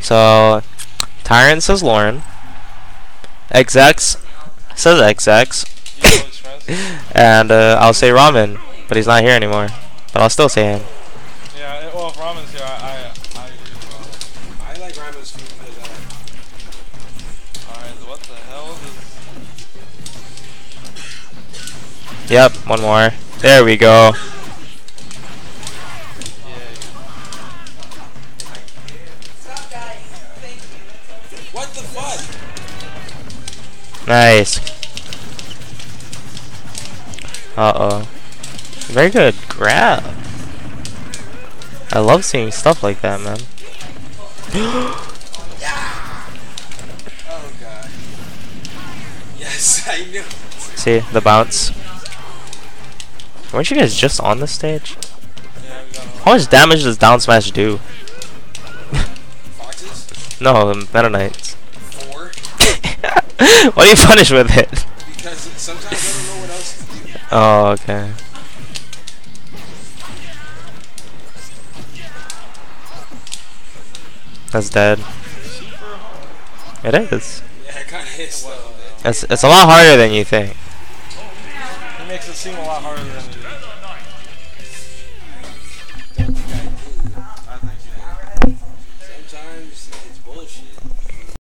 So, Tyrant says Lauren. XX says XX. And uh, I'll say Ramen, but he's not here anymore. But I'll still say him. Yeah, it, well, if Ramen's here, I, I, I agree with Ramen. I like Ramen's food because uh, Alright, what the hell is Yep, one more. There we go. What the fuck? Nice. Uh oh. Very good grab. I love seeing stuff like that, man. Oh god. Yes, I knew. See, the bounce. Weren't you guys just on the stage? Yeah, we got him. How much damage does down smash do? No, the Meta Knights. Four? what do you punish with it? Because sometimes I don't know what else to do. Oh, okay. That's dead. It is. Yeah, it kinda is though. It's it's a lot harder than you think. He makes it seem a lot harder than it is. It's bullshit.